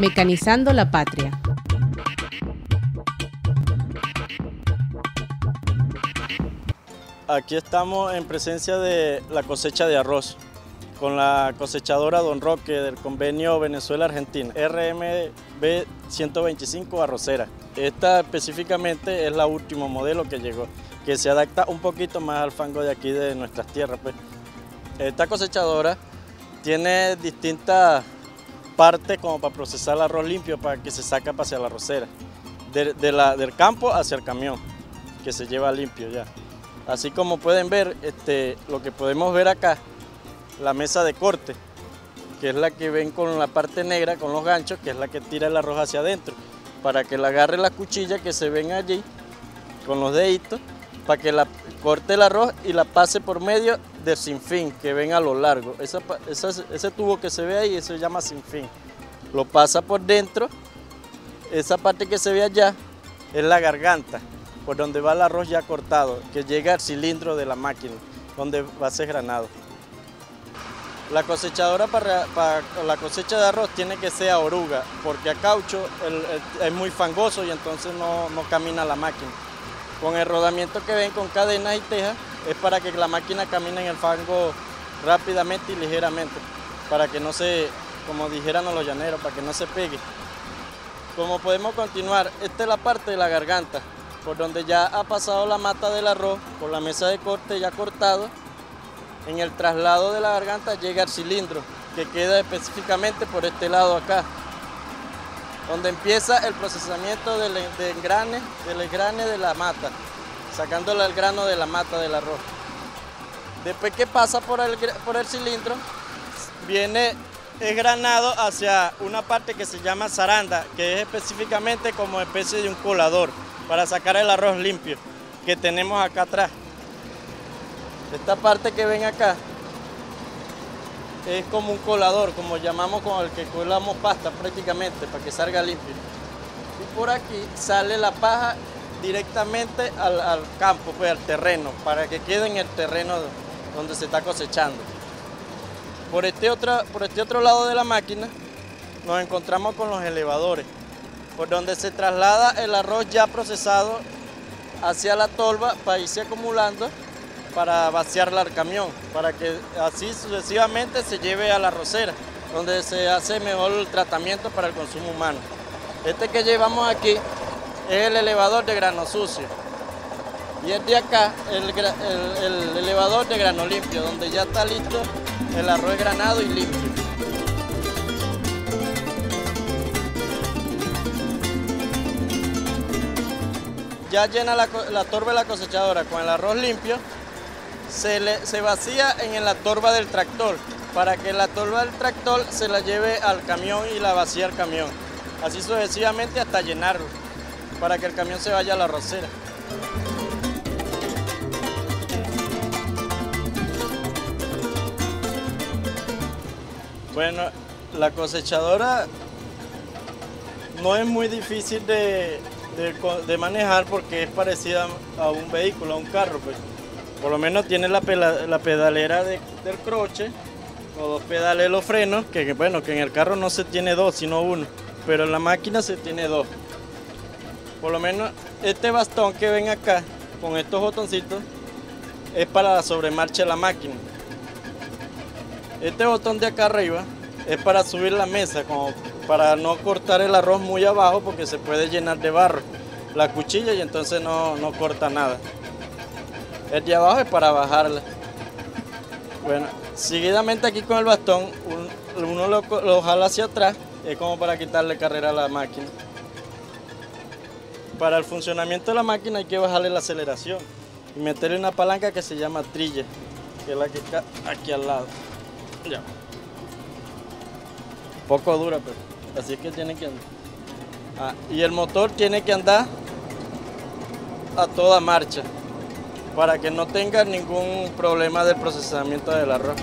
Mecanizando la Patria. Aquí estamos en presencia de la cosecha de arroz con la cosechadora Don Roque del convenio Venezuela-Argentina, RMB 125 arrocera. Esta específicamente es la último modelo que llegó, que se adapta un poquito más al fango de aquí de nuestras tierras. Pues. Esta cosechadora tiene distintas partes como para procesar el arroz limpio para que se saque hacia la arrocera, del campo hacia el camión, que se lleva limpio ya. Así como pueden ver, este, lo que podemos ver acá, la mesa de corte, que es la que ven con la parte negra, con los ganchos, que es la que tira el arroz hacia adentro, para que la agarre la cuchilla que se ven allí, con los deditos, para que la corte el arroz y la pase por medio del sinfín que ven a lo largo. ese tubo que se ve ahí, se llama sinfín. Lo pasa por dentro, esa parte que se ve allá es la garganta, por donde va el arroz ya cortado, que llega al cilindro de la máquina, donde va a ser granado. La cosechadora para, la cosecha de arroz tiene que ser a oruga, porque a caucho es muy fangoso y entonces no, no camina la máquina. Con el rodamiento que ven con cadenas y tejas es para que la máquina camine en el fango rápidamente y ligeramente, para que no se, como dijeran los llaneros, para que no se pegue. Como podemos continuar, esta es la parte de la garganta, por donde ya ha pasado la mata del arroz, por la mesa de corte ya cortado. En el traslado de la garganta llega el cilindro, que queda específicamente por este lado acá donde empieza el procesamiento del, engrane, del engrane de la mata, sacándole el grano de la mata del arroz. Después que pasa por el, por el cilindro, viene es granado hacia una parte que se llama zaranda, que es específicamente como especie de un colador, para sacar el arroz limpio que tenemos acá atrás. Esta parte que ven acá es como un colador, como llamamos con el que colamos pasta prácticamente, para que salga limpio. Y por aquí sale la paja directamente al, campo, pues al terreno, para que quede en el terreno donde se está cosechando. Por este, otro, por este otro lado de la máquina nos encontramos con los elevadores, por donde se traslada el arroz ya procesado hacia la tolva para irse acumulando para vaciarla al camión, para que así sucesivamente se lleve a la rosera, donde se hace mejor el tratamiento para el consumo humano. Este que llevamos aquí es el elevador de grano sucio. Y el de acá, el, el elevador de grano limpio, donde ya está listo el arroz granado y limpio. Ya llena la, la torba de la cosechadora con el arroz limpio se, vacía en la torba del tractor para que la torba del tractor se la lleve al camión y la vacía al camión. Así sucesivamente hasta llenarlo, para que el camión se vaya a la rosera. Bueno, la cosechadora no es muy difícil de, de manejar porque es parecida a un vehículo, a un carro. Pues. Por lo menos tiene la, pedalera del croche, o dos pedales los frenos, que bueno, que en el carro no se tiene dos, sino uno, pero en la máquina se tiene dos. Por lo menos este bastón que ven acá, con estos botoncitos, es para la sobremarcha de la máquina. Este botón de acá arriba es para subir la mesa, como para no cortar el arroz muy abajo porque se puede llenar de barro la cuchilla y entonces no, no corta nada. El de abajo es para bajarla. Bueno, seguidamente aquí con el bastón, uno lo, jala hacia atrás, es como para quitarle carrera a la máquina. Para el funcionamiento de la máquina hay que bajarle la aceleración y meterle una palanca que se llama trilla, que es la que está aquí al lado. Ya. Poco dura, pero así es que tiene que andar. Ah, y el motor tiene que andar a toda marcha para que no tenga ningún problema del procesamiento del arroz.